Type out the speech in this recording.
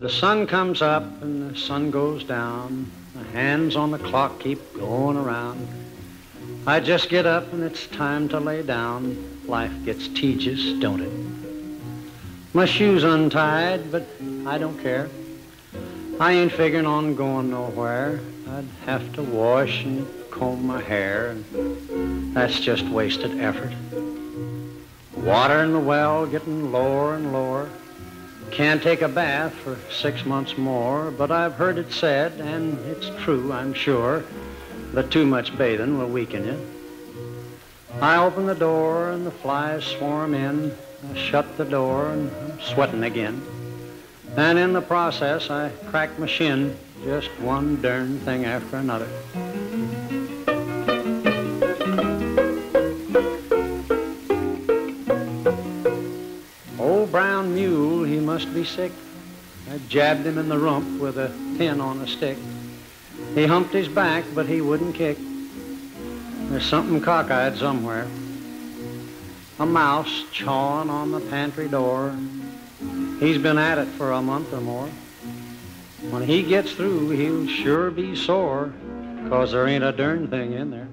The sun comes up and the sun goes down. The hands on the clock keep going around. I just get up and it's time to lay down. Life gets tedious, don't it? My shoes untied, but I don't care. I ain't figuring on going nowhere. I'd have to wash and comb my hair, and that's just wasted effort. Water in the well getting lower and lower. Can't take a bath for six months more, but I've heard it said, and it's true, I'm sure, that too much bathing will weaken you. I open the door and the flies swarm in. I shut the door and I'm sweating again. And in the process, I crack my shin, just one darn thing after another. Old brown mule, must be sick. I jabbed him in the rump with a pin on a stick. He humped his back, but he wouldn't kick. There's something cockeyed somewhere. A mouse chawing on the pantry door. He's been at it for a month or more. When he gets through, he'll sure be sore, cause there ain't a darn thing in there.